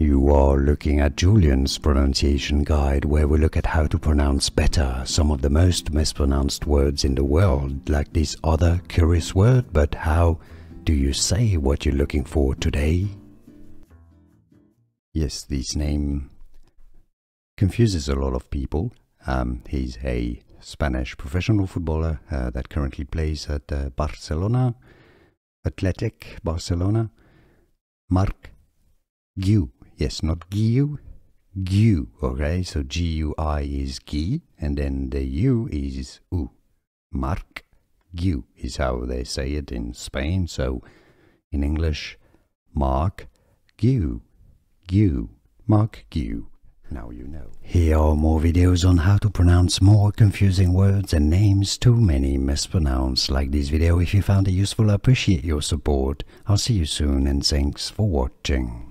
You are looking at Julien's pronunciation guide where we look at how to pronounce better some of the most mispronounced words in the world, like this other curious word, but how do you say what you're looking for today? Yes, this name confuses a lot of people. Um, he's a Spanish professional footballer uh, that currently plays at uh, Barcelona, Athletic Barcelona. Marc Guiu Yes, not Guiu, Guiu, okay? So G-U-I is Guy, and then the U is U. Marc Guiu is how they say it in Spain. So in English, Marc Guiu, Guiu, Marc Guiu. Now you know. Here are more videos on how to pronounce more confusing words and names too many mispronounced. Like this video if you found it useful, I appreciate your support. I'll see you soon and thanks for watching.